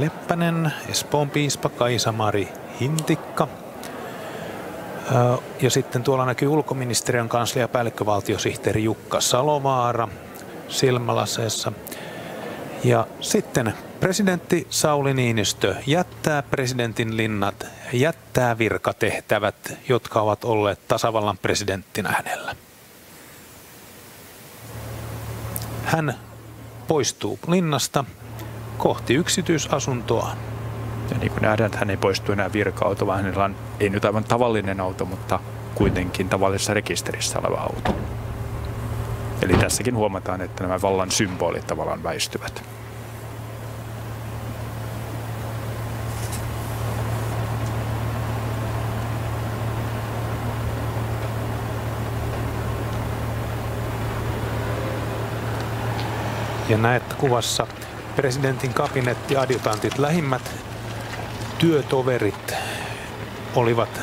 Leppänen, Espoon piispa Kaisa-Mari Hintikka. Ja sitten tuolla näkyy ulkoministeriön kansliapäällikkö valtiosihteeri Jukka Salovaara silmälaseessa. Ja sitten presidentti Sauli Niinistö jättää presidentin linnat, jättää virkatehtävät, jotka ovat olleet tasavallan presidenttinä hänellä. Hän poistuu linnasta kohti yksityisasuntoa. Ja niin kuin nähdään, että hän ei poistu enää virka-auto, vaan hänellä on ei nyt aivan tavallinen auto, mutta kuitenkin tavallisessa rekisterissä oleva auto. Eli tässäkin huomataan, että nämä vallan symbolit tavallaan väistyvät. Ja näette kuvassa presidentin kabinetti, adjutantit, lähimmät työtoverit olivat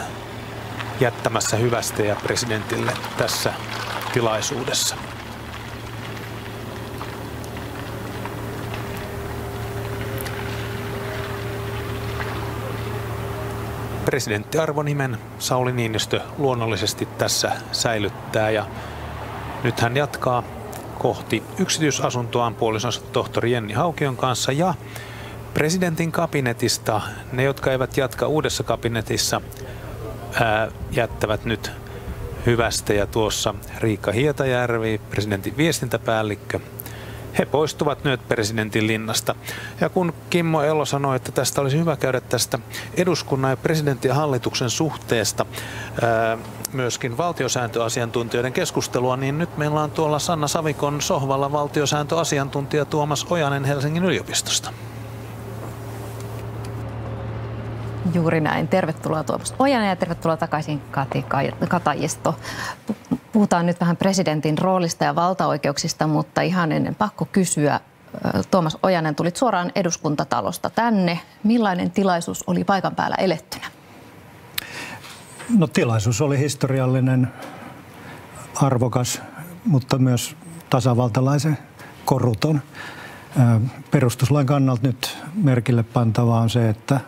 jättämässä hyvästejä presidentille tässä tilaisuudessa. Presidentti arvonimen Sauli Niinistö luonnollisesti tässä säilyttää ja nyt hän jatkaa kohti yksityisasuntoaan puolisonsa tohtori Jenni Haukion kanssa ja presidentin kabinetista, ne jotka eivät jatka uudessa kabinetissa, ää, jättävät nyt hyvästä ja tuossa Riikka Hietajärvi, presidentin viestintäpäällikkö, he poistuvat nyt presidentin linnasta. Ja kun Kimmo Elo sanoi, että tästä olisi hyvä käydä tästä eduskunnan ja presidentin ja hallituksen suhteesta ää, myöskin valtiosääntöasiantuntijoiden keskustelua, niin nyt meillä on tuolla Sanna Savikon sohvalla valtiosääntöasiantuntija Tuomas Ojanen Helsingin yliopistosta. Juuri näin. Tervetuloa Tuomas Ojanen ja tervetuloa takaisin Kati Katajisto. Puhutaan nyt vähän presidentin roolista ja valtaoikeuksista, mutta ihan ennen pakko kysyä. Tuomas Ojanen, tulit suoraan eduskuntatalosta tänne. Millainen tilaisuus oli paikan päällä elettynä? No tilaisuus oli historiallinen, arvokas, mutta myös tasavaltalaisen koruton. Perustuslain kannalta nyt merkille pantavaa on se, että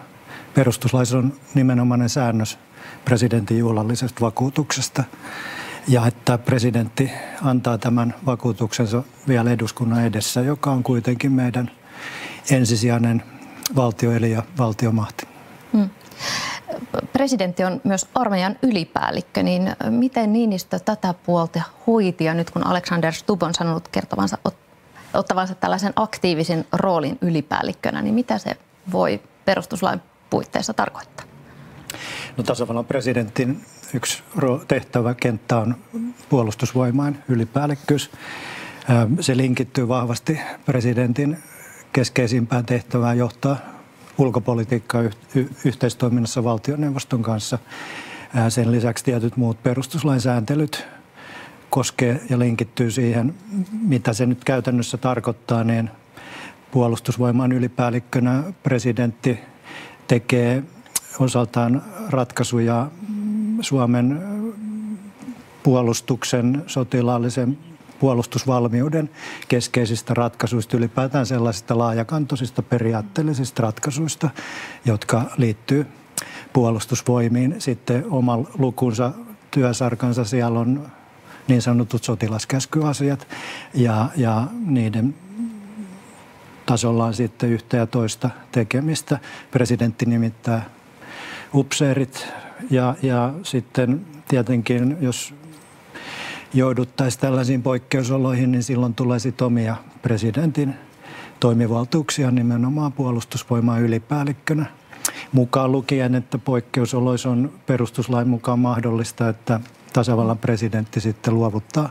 perustuslaissa on nimenomainen säännös presidentin juhlallisesta vakuutuksesta ja että presidentti antaa tämän vakuutuksensa vielä eduskunnan edessä, joka on kuitenkin meidän ensisijainen valtioeli ja valtiomahti. Presidentti on myös armeijan ylipäällikkö, niin miten Niinistö tätä puolta hoiti ja nyt kun Alexander Stubb on sanonut kertovansa ottavansa tällaisen aktiivisen roolin ylipäällikkönä, niin mitä se voi perustuslain puitteissa tarkoittaa? No tasavallan presidentin yksi tehtäväkenttä on puolustusvoimain ylipäällikkyys. Se linkittyy vahvasti presidentin keskeisimpään tehtävään johtaa ulkopolitiikkaa yhteistoiminnassa valtioneuvoston kanssa. Sen lisäksi tietyt muut perustuslain sääntelyt koskee ja linkittyy siihen, mitä se nyt käytännössä tarkoittaa, niin puolustusvoiman ylipäällikkönä presidentti tekee osaltaan ratkaisuja Suomen puolustuksen sotilaallisen puolustusvalmiuden keskeisistä ratkaisuista, ylipäätään sellaisista laajakantoisista periaatteellisista ratkaisuista, jotka liittyy puolustusvoimiin. Sitten oman lukunsa työsarkansa siellä on niin sanotut sotilaskäskyasiat ja, ja niiden tasolla on sitten yhtä ja toista tekemistä. Presidentti nimittää upseerit ja, ja sitten tietenkin, jos jouduttaisiin tällaisiin poikkeusoloihin, niin silloin tulee sitten omia presidentin toimivaltuuksia nimenomaan puolustusvoimaa ylipäällikkönä. Mukaan lukien, että poikkeusoloissa on perustuslain mukaan mahdollista, että tasavallan presidentti sitten luovuttaa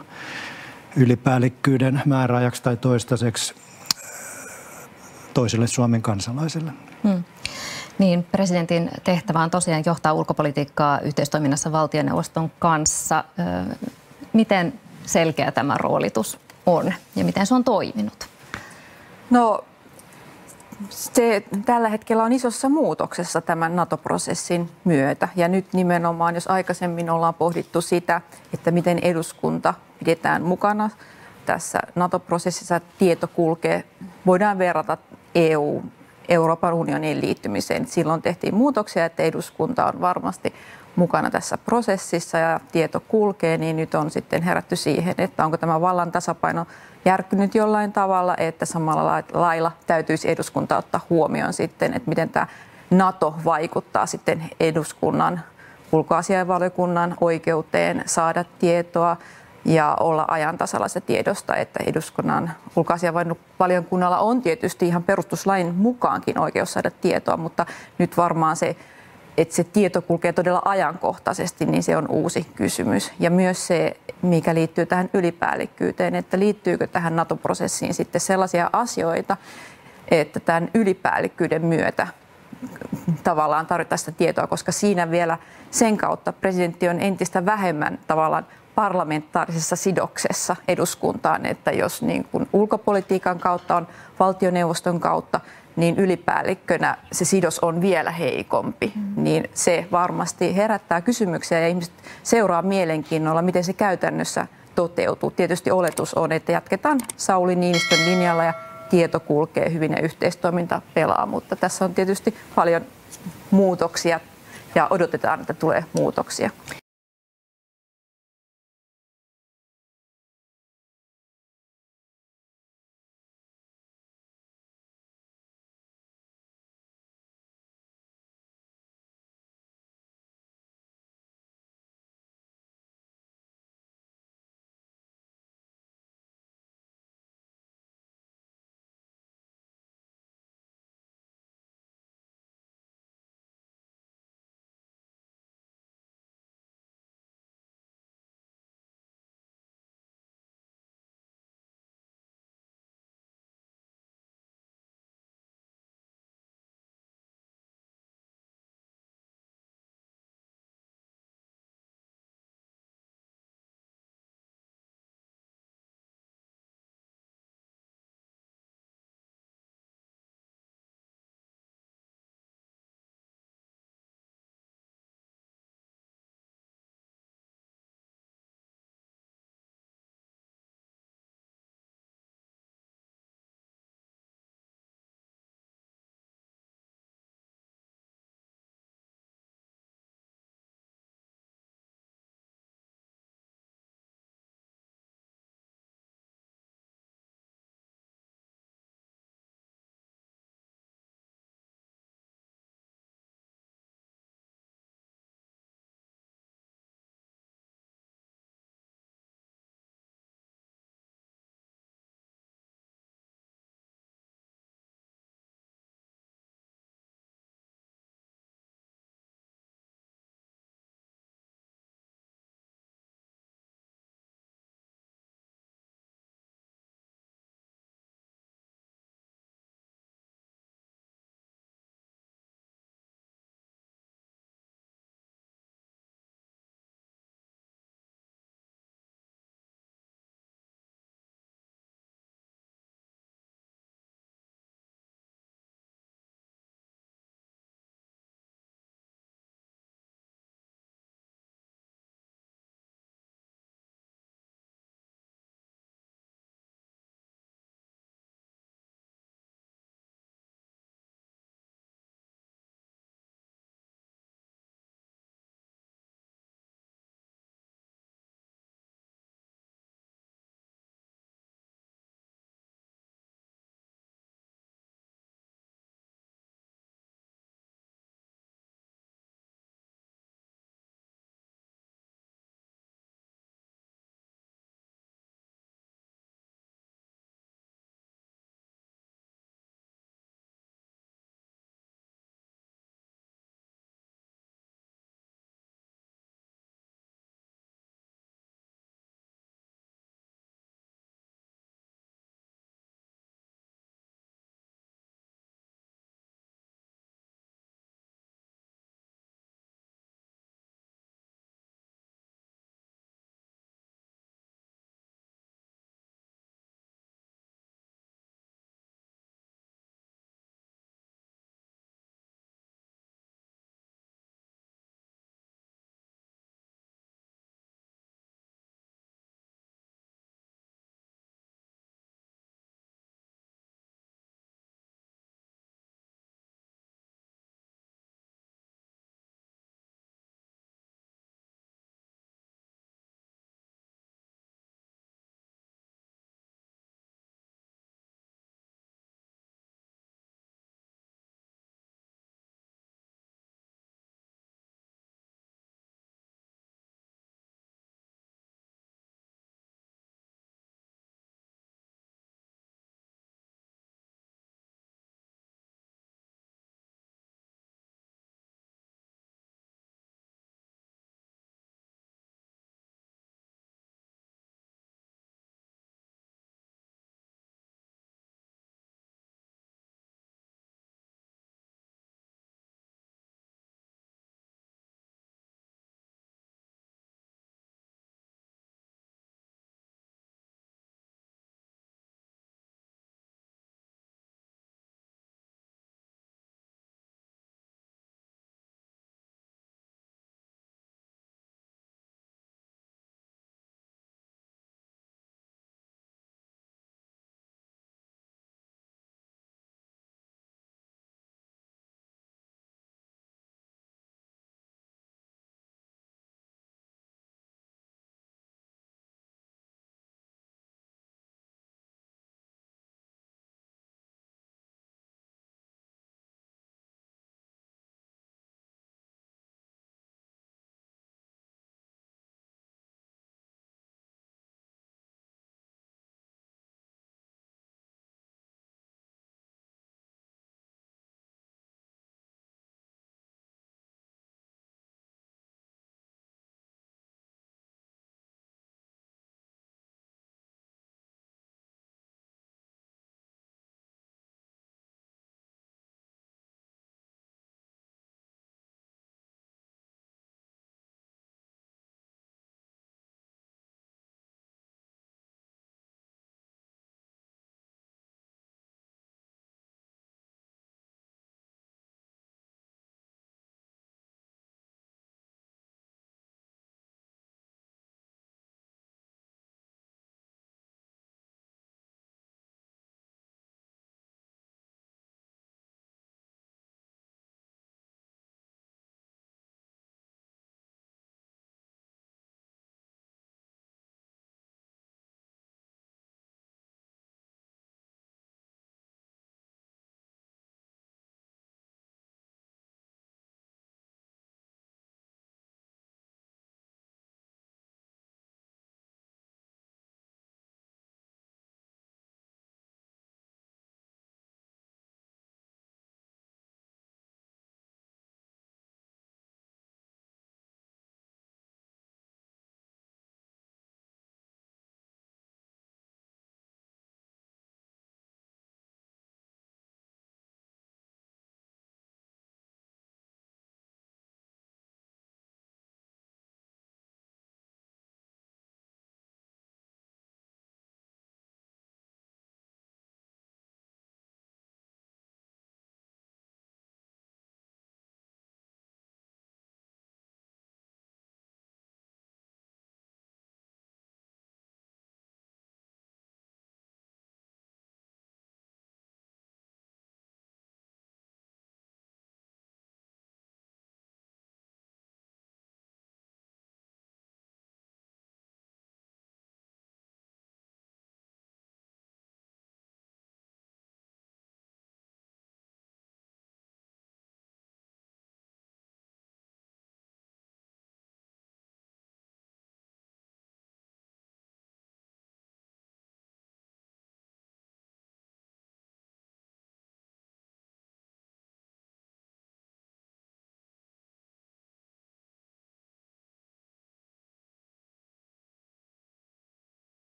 ylipäällikkyyden määräajaksi tai toistaiseksi toiselle Suomen kansalaiselle. Hmm. Niin, presidentin tehtävä on tosiaan johtaa ulkopolitiikkaa yhteistoiminnassa valtioneuvoston kanssa. Miten selkeä tämä roolitus on ja miten se on toiminut? No, se tällä hetkellä on isossa muutoksessa tämän NATO-prosessin myötä. Ja nyt nimenomaan, jos aikaisemmin ollaan pohdittu sitä, että miten eduskunta pidetään mukana tässä NATO-prosessissa, tieto kulkee, voidaan verrata EU Euroopan unionin liittymiseen. Silloin tehtiin muutoksia, että eduskunta on varmasti mukana tässä prosessissa ja tieto kulkee, niin nyt on sitten herätty siihen, että onko tämä vallan tasapaino järkynyt jollain tavalla, että samalla lailla täytyisi eduskunta ottaa huomioon sitten, että miten tämä NATO vaikuttaa sitten eduskunnan ulkoasiainvaliokunnan oikeuteen saada tietoa ja olla ajan tasalla se tiedosta, että eduskunnan ulkoasiainvaliokunnalla on tietysti ihan perustuslain mukaankin oikeus saada tietoa, mutta nyt varmaan se että se tieto kulkee todella ajankohtaisesti, niin se on uusi kysymys. Ja myös se, mikä liittyy tähän ylipäällikkyyteen, että liittyykö tähän NATO-prosessiin sitten sellaisia asioita, että tämän ylipäällikkyyden myötä tavallaan tarvitaan sitä tietoa, koska siinä vielä sen kautta presidentti on entistä vähemmän tavallaan parlamentaarisessa sidoksessa eduskuntaan, että jos niin kuin ulkopolitiikan kautta on valtioneuvoston kautta, niin ylipäällikkönä se sidos on vielä heikompi, mm. niin se varmasti herättää kysymyksiä ja ihmiset seuraa mielenkiinnolla, miten se käytännössä toteutuu. Tietysti oletus on, että jatketaan Sauli Niinistön linjalla ja tieto kulkee hyvin ja yhteistoiminta pelaa, mutta tässä on tietysti paljon muutoksia ja odotetaan, että tulee muutoksia.